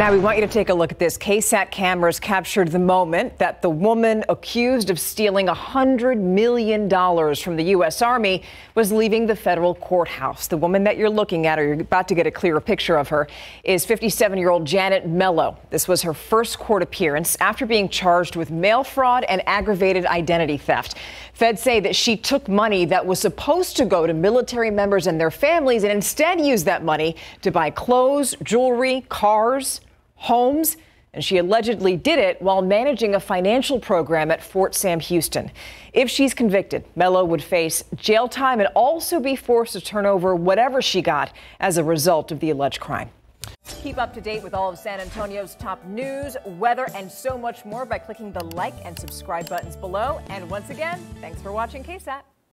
Now, we want you to take a look at this. KSAT cameras captured the moment that the woman accused of stealing $100 million from the U.S. Army was leaving the federal courthouse. The woman that you're looking at, or you're about to get a clearer picture of her, is 57 year old Janet Mello. This was her first court appearance after being charged with mail fraud and aggravated identity theft. Feds say that she took money that was supposed to go to military members and their families and instead used that money to buy clothes, jewelry, cars homes, and she allegedly did it while managing a financial program at Fort Sam Houston. If she's convicted, Mello would face jail time and also be forced to turn over whatever she got as a result of the alleged crime. Keep up to date with all of San Antonio's top news, weather, and so much more by clicking the like and subscribe buttons below. And once again, thanks for watching KSAT.